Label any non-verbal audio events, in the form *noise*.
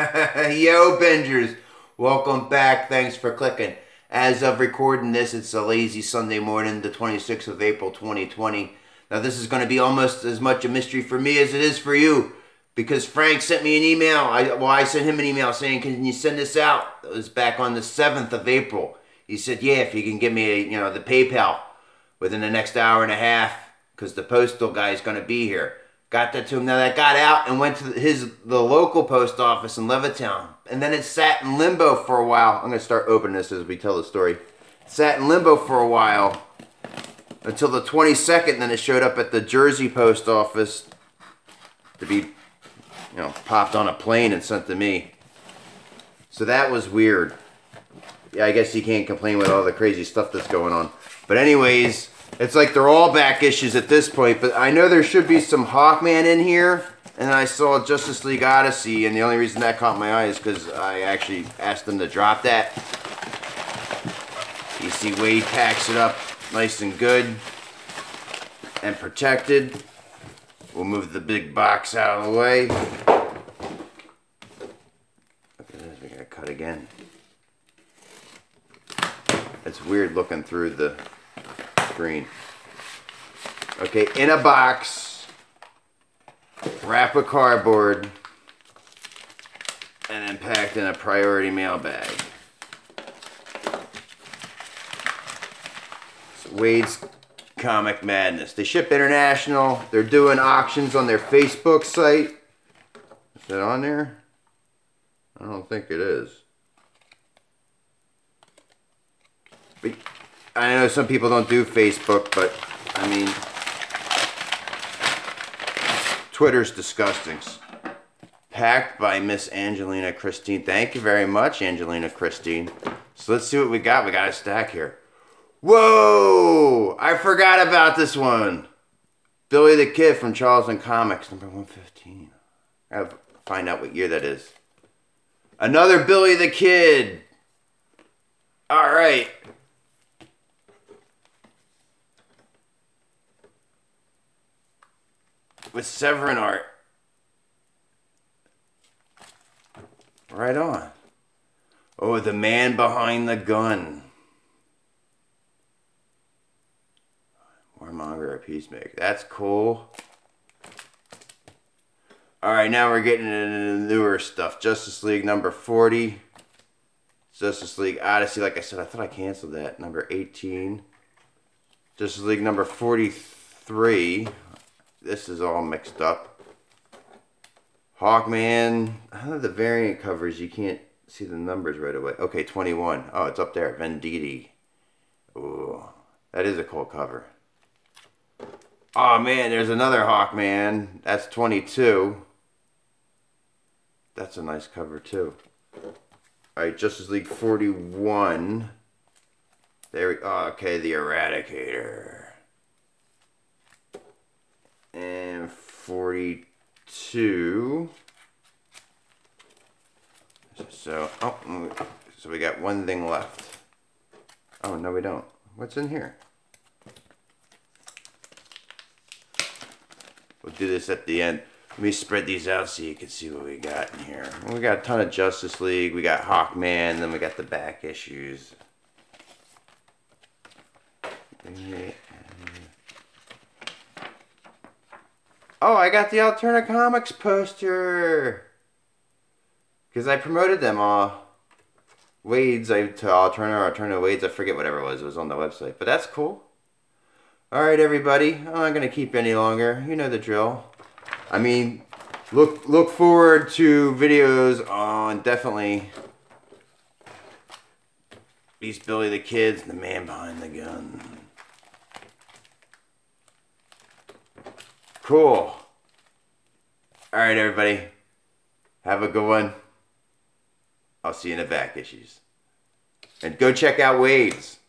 *laughs* Yo, Bingers. Welcome back. Thanks for clicking. As of recording this, it's a lazy Sunday morning, the 26th of April, 2020. Now, this is going to be almost as much a mystery for me as it is for you. Because Frank sent me an email. I, well, I sent him an email saying, can you send this out? It was back on the 7th of April. He said, yeah, if you can give me, a, you know, the PayPal within the next hour and a half, because the postal guy is going to be here. Got that to him. Now that got out and went to his the local post office in Levittown, and then it sat in limbo for a while. I'm gonna start opening this as we tell the story. It sat in limbo for a while until the 22nd. Then it showed up at the Jersey post office to be, you know, popped on a plane and sent to me. So that was weird. Yeah, I guess you can't complain with all the crazy stuff that's going on. But anyways, it's like they're all back issues at this point, but I know there should be some Hawkman in here. And I saw Justice League Odyssey, and the only reason that caught my eye is because I actually asked them to drop that. You see Wade packs it up nice and good and protected. We'll move the big box out of the way. Look at this, we gotta cut again. It's weird looking through the screen. Okay, in a box, wrap a cardboard, and then packed in a priority mail bag. It's Wade's Comic Madness. They ship international. They're doing auctions on their Facebook site. Is that on there? I don't think it is. But I know some people don't do Facebook, but I mean, Twitter's disgusting. Packed by Miss Angelina Christine. Thank you very much, Angelina Christine. So let's see what we got. We got a stack here. Whoa! I forgot about this one. Billy the Kid from Charlton Comics, number 115. I have to find out what year that is. Another Billy the Kid. All right. With Severin art. Right on. Oh, the man behind the gun. Warmonger, a peacemaker. That's cool. Alright, now we're getting into the newer stuff. Justice League number 40. Justice League Odyssey. Like I said, I thought I canceled that. Number 18. Justice League number 43 this is all mixed up. Hawkman, how the variant covers, you can't see the numbers right away. Okay, 21. Oh, it's up there. Venditti. Ooh, that is a cool cover. Oh man, there's another Hawkman. That's 22. That's a nice cover too. Alright, Justice League 41. There we oh, okay, the Eradicator and 42. So, oh, so we got one thing left. Oh, no we don't. What's in here? We'll do this at the end. Let me spread these out so you can see what we got in here. We got a ton of Justice League. We got Hawkman. Then we got the back issues. Oh, I got the Alterna Comics poster. Because I promoted them all. Wade's I, to Alterna, Alterna Wade's, I forget whatever it was. It was on the website. But that's cool. Alright, everybody. I'm not going to keep any longer. You know the drill. I mean, look look forward to videos on definitely these Billy the Kids, the man behind the gun. Cool. Alright, everybody. Have a good one. I'll see you in the back issues. And go check out Wade's.